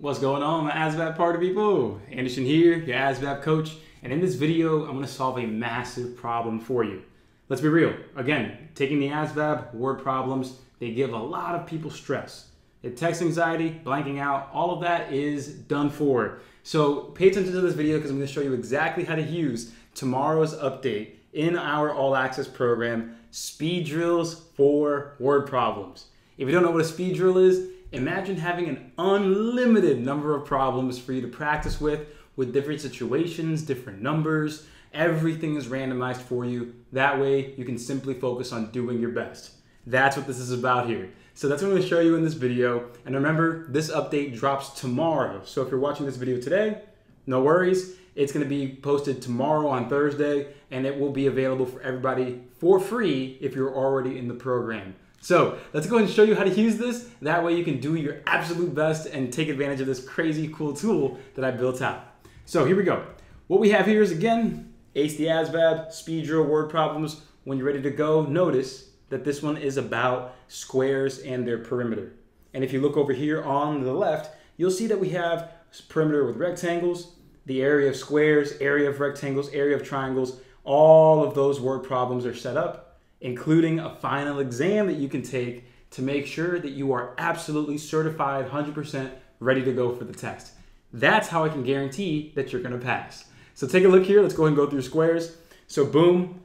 What's going on, my ASVAB party people? Anderson here, your ASVAB coach, and in this video, I'm gonna solve a massive problem for you. Let's be real. Again, taking the ASVAB word problems, they give a lot of people stress. It text anxiety, blanking out, all of that is done for. So pay attention to this video because I'm gonna show you exactly how to use tomorrow's update in our All Access program, Speed Drills for Word Problems. If you don't know what a speed drill is, Imagine having an unlimited number of problems for you to practice with, with different situations, different numbers. Everything is randomized for you. That way, you can simply focus on doing your best. That's what this is about here. So that's what I'm going to show you in this video. And remember, this update drops tomorrow. So if you're watching this video today, no worries. It's going to be posted tomorrow on Thursday, and it will be available for everybody for free if you're already in the program. So let's go ahead and show you how to use this. That way you can do your absolute best and take advantage of this crazy cool tool that I built out. So here we go. What we have here is again, Ace the ASVAB, speed drill word problems. When you're ready to go, notice that this one is about squares and their perimeter. And if you look over here on the left, you'll see that we have perimeter with rectangles, the area of squares, area of rectangles, area of triangles. All of those word problems are set up including a final exam that you can take to make sure that you are absolutely certified 100% ready to go for the test. That's how I can guarantee that you're going to pass. So take a look here. Let's go ahead and go through squares. So boom,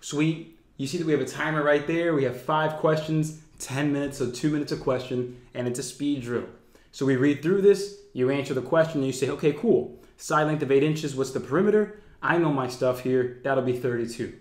sweet. You see that we have a timer right there. We have five questions, 10 minutes, so two minutes a question, and it's a speed drill. So we read through this, you answer the question, and you say, okay, cool. Side length of eight inches, what's the perimeter? I know my stuff here. That'll be 32.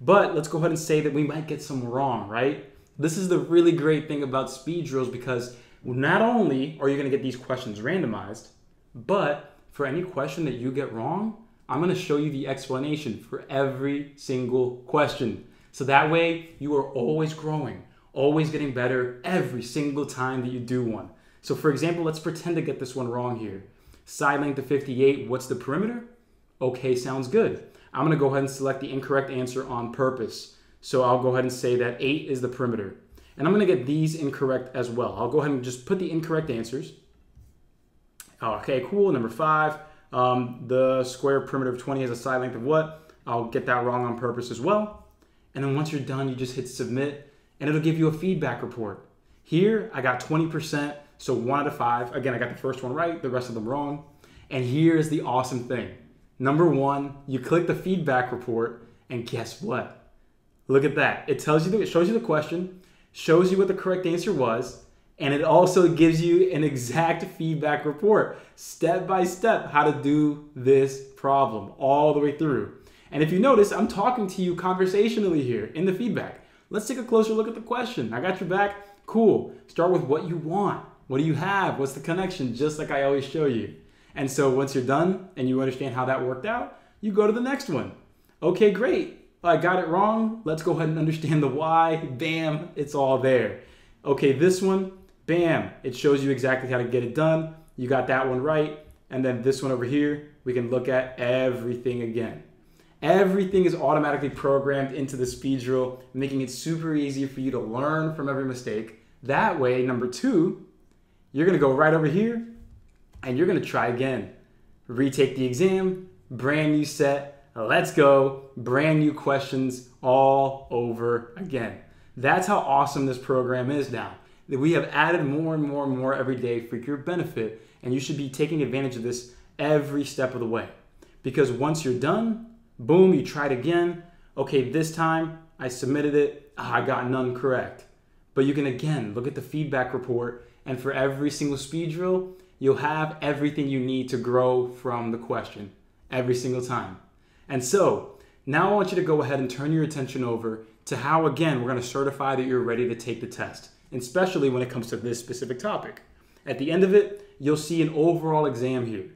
But let's go ahead and say that we might get some wrong, right? This is the really great thing about speed drills because not only are you going to get these questions randomized, but for any question that you get wrong, I'm going to show you the explanation for every single question. So that way you are always growing, always getting better every single time that you do one. So for example, let's pretend to get this one wrong here. Side length of 58, what's the perimeter? Okay, sounds good. I'm going to go ahead and select the incorrect answer on purpose. So I'll go ahead and say that 8 is the perimeter. And I'm going to get these incorrect as well. I'll go ahead and just put the incorrect answers. Okay, cool. Number 5, um, the square perimeter of 20 has a side length of what? I'll get that wrong on purpose as well. And then once you're done, you just hit submit and it'll give you a feedback report. Here, I got 20%, so 1 out of 5. Again, I got the first one right, the rest of them wrong. And here's the awesome thing. Number one, you click the feedback report, and guess what? Look at that. It tells you, the, it shows you the question, shows you what the correct answer was, and it also gives you an exact feedback report, step by step, how to do this problem all the way through. And if you notice, I'm talking to you conversationally here in the feedback. Let's take a closer look at the question. I got your back. Cool. Start with what you want. What do you have? What's the connection? Just like I always show you. And so once you're done and you understand how that worked out, you go to the next one. Okay, great. I got it wrong. Let's go ahead and understand the why. Bam, it's all there. Okay, this one, bam, it shows you exactly how to get it done. You got that one right. And then this one over here, we can look at everything again. Everything is automatically programmed into the speed drill, making it super easy for you to learn from every mistake. That way, number two, you're gonna go right over here and you're gonna try again. Retake the exam, brand new set, let's go, brand new questions all over again. That's how awesome this program is now. We have added more and more and more every day for your benefit, and you should be taking advantage of this every step of the way. Because once you're done, boom, you tried again. Okay, this time I submitted it, ah, I got none correct. But you can again look at the feedback report, and for every single speed drill, you'll have everything you need to grow from the question every single time. And so, now I want you to go ahead and turn your attention over to how, again, we're going to certify that you're ready to take the test, especially when it comes to this specific topic. At the end of it, you'll see an overall exam here.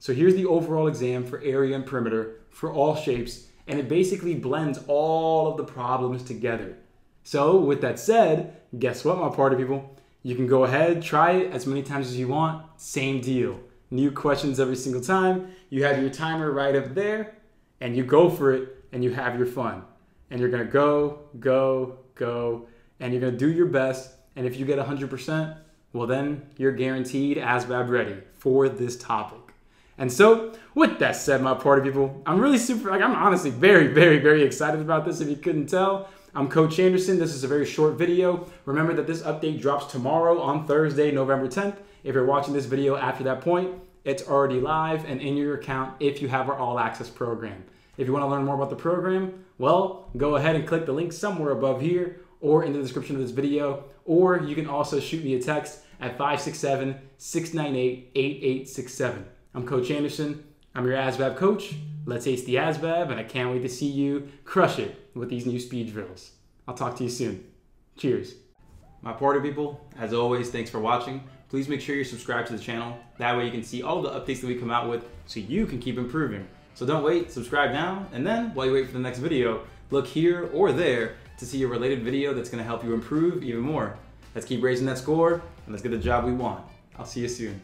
So here's the overall exam for area and perimeter for all shapes, and it basically blends all of the problems together. So with that said, guess what, my party people? You can go ahead, try it as many times as you want. Same deal. New questions every single time. You have your timer right up there, and you go for it, and you have your fun. And you're gonna go, go, go, and you're gonna do your best. And if you get 100%, well then you're guaranteed ASVAB ready for this topic. And so, with that said, my party people, I'm really super, like, I'm honestly very, very, very excited about this if you couldn't tell. I'm Coach Anderson. This is a very short video. Remember that this update drops tomorrow on Thursday, November 10th. If you're watching this video after that point, it's already live and in your account if you have our All Access program. If you want to learn more about the program, well, go ahead and click the link somewhere above here or in the description of this video, or you can also shoot me a text at 567 698 8867. I'm Coach Anderson. I'm your ASVAB coach. Let's ace the ASVAB, and I can't wait to see you crush it with these new speed drills. I'll talk to you soon. Cheers. My party people, as always, thanks for watching. Please make sure you're subscribed to the channel. That way you can see all the updates that we come out with so you can keep improving. So don't wait, subscribe now, and then while you wait for the next video, look here or there to see a related video that's gonna help you improve even more. Let's keep raising that score, and let's get the job we want. I'll see you soon.